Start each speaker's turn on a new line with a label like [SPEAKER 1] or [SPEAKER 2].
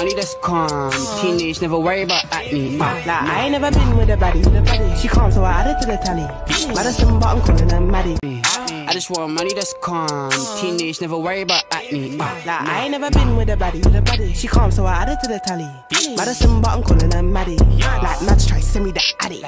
[SPEAKER 1] money that's calm. Teenage, never worry about acne.
[SPEAKER 2] Like, I ain't never been with a baddie. She calm, so I added to the tally. Madison, but I'm calling her Maddie.
[SPEAKER 1] I just want money that's calm. Teenage, never worry about acne.
[SPEAKER 2] Like, I ain't never been with a baddie. She calm, so I added to the tally. Madison, but I'm calling her Maddie. Like, Mads try send me the addy.